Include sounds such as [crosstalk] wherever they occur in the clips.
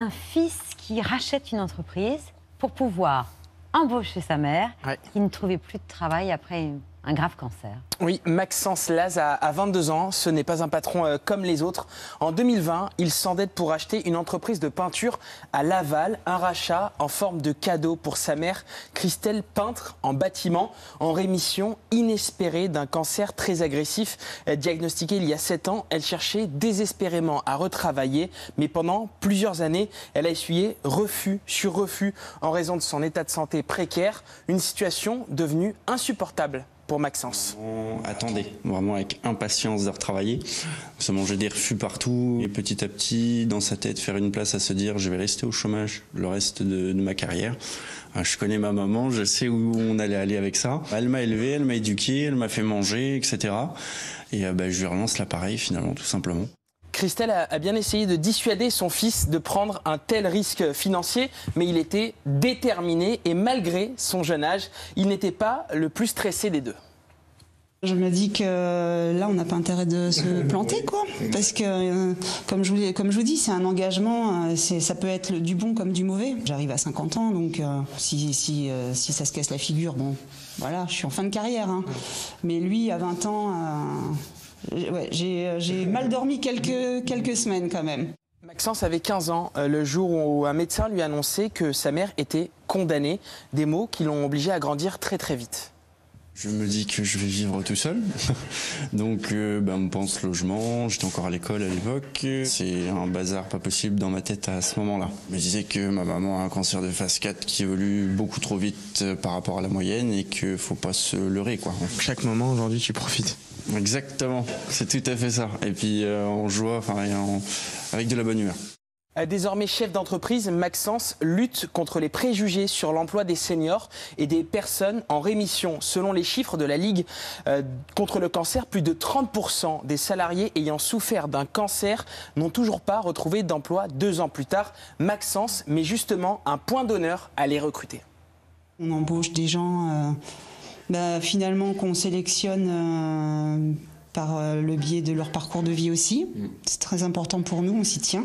un fils qui rachète une entreprise pour pouvoir embaucher sa mère, Ouais. qui ne trouvait plus de travail après un grave cancer. Oui, Maxence Laz a, a 22 ans. Ce n'est pas un patron euh, comme les autres. En 2020, il s'endette pour acheter une entreprise de peinture à Laval. Un rachat en forme de cadeau pour sa mère, Christelle, peintre en bâtiment, en rémission inespérée d'un cancer très agressif. Euh, Diagnostiqué il y a 7 ans, elle cherchait désespérément à retravailler. Mais pendant plusieurs années, elle a essuyé refus sur refus en raison de son état de santé précaire. Une situation devenue insupportable pour Maxence. On attendait vraiment avec impatience de retravailler. Ça mangeait des refus partout et petit à petit, dans sa tête, faire une place à se dire je vais rester au chômage le reste de, ma carrière. Euh, Je connais ma maman, je sais où on allait aller avec ça. Elle m'a élevé, elle m'a éduqué, elle m'a fait manger, etc. Et bah, je lui relance l'appareil finalement, tout simplement. Christelle a, bien essayé de dissuader son fils de prendre un tel risque financier, mais il était déterminé et malgré son jeune âge, il n'était pas le plus stressé des deux. Je me dis que là, on n'a pas intérêt de se planter, quoi. Parce que, euh, comme, je vous, dis, c'est un engagement, euh, ça peut être du bon comme du mauvais. J'arrive à 50 ans, donc euh, si, euh, ça se casse la figure, bon, voilà, je suis en fin de carrière. hein. Mais lui, à 20 ans, euh, ouais, j'ai j'ai mal dormi quelques, quelques semaines quand même. Maxence avait 15 ans euh, le jour où un médecin lui annonçait que sa mère était condamnée, des mots qui l'ont obligé à grandir très très vite. Je me dis que je vais vivre tout seul. [laughs] Donc, euh, ben, on pense logement. J'étais encore à l'école à l'époque. C'est un bazar pas possible dans ma tête à ce moment-là. Je me disais que ma maman a un cancer de phase 4 qui évolue beaucoup trop vite euh, par rapport à la moyenne et qu'il faut pas se leurrer, quoi. Chaque moment aujourd'hui, tu profites. Exactement. C'est tout à fait ça. Et puis, euh, en joie, enfin, avec de la bonne humeur. Euh, Désormais chef d'entreprise, Maxence lutte contre les préjugés sur l'emploi des seniors et des personnes en rémission. Selon les chiffres de la Ligue euh, contre le cancer, plus de 30% des salariés ayant souffert d'un cancer n'ont toujours pas retrouvé d'emploi deux ans plus tard. Maxence met justement un point d'honneur à les recruter. On embauche des gens, euh, bah, finalement, qu'on sélectionne euh, par euh, le biais de leur parcours de vie aussi. C'est très important pour nous, on s'y tient.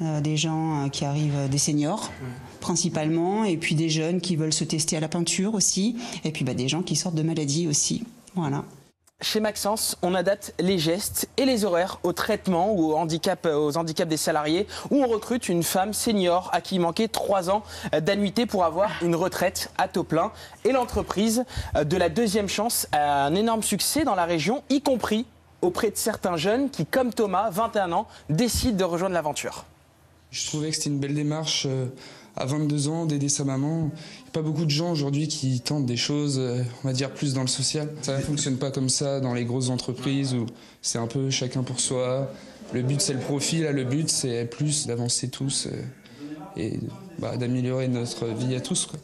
Euh, des gens euh, qui arrivent, des seniors principalement, et puis des jeunes qui veulent se tester à la peinture aussi, et puis bah, des gens qui sortent de maladies aussi. Voilà. Chez Maxence, on adapte les gestes et les horaires au traitement ou aux handicaps des salariés, où on recrute une femme senior à qui il manquait trois ans d'annuité pour avoir une retraite à taux plein. Et l'entreprise de la deuxième chance a un énorme succès dans la région, y compris auprès de certains jeunes qui, comme Thomas, 21 ans, décident de rejoindre l'aventure. Je trouvais que c'était une belle démarche euh, à 22 ans d'aider sa maman. Il n'y a pas beaucoup de gens aujourd'hui qui tentent des choses, euh, on va dire, plus dans le social. Ça ne fonctionne pas comme ça dans les grosses entreprises où c'est un peu chacun pour soi. Le but, c'est le profit. Là, le but, c'est plus d'avancer tous euh, et bah, d'améliorer notre vie à tous. quoi.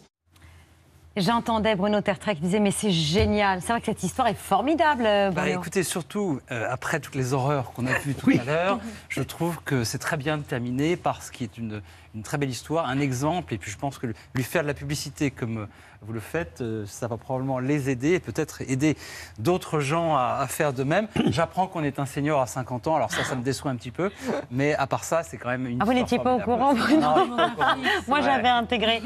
J'entendais Bruno Tertrec qui disait mais c'est génial. C'est vrai que cette histoire est formidable, euh, Bah, Bruno. écoutez, surtout, euh, après toutes les horreurs qu'on a vues tout à l'heure, je trouve que c'est très bien de terminer par ce qui est une, une très belle histoire, un exemple. Et puis je pense que lui faire de la publicité comme euh, vous le faites, euh, ça va probablement les aider et peut-être aider d'autres gens à, à faire de même. [coughs] J'apprends qu'on est un senior à 50 ans, alors ça, ça me déçoit un petit peu. Mais à part ça, c'est quand même une Ah, vous n'étiez pas au courant, Bruno Non, je suis pas au courant. [laughs] Moi, j'avais intégré.